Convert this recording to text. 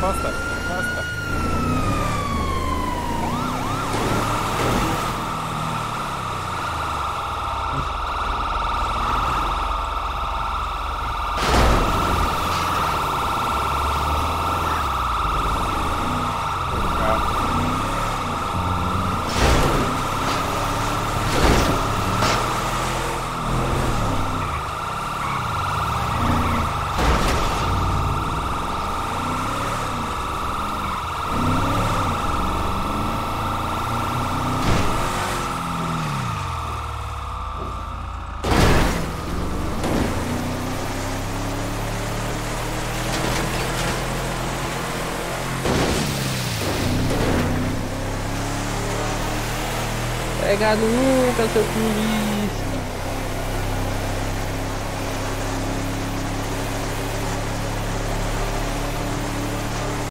パスタパスタ pegar nunca seu polícia.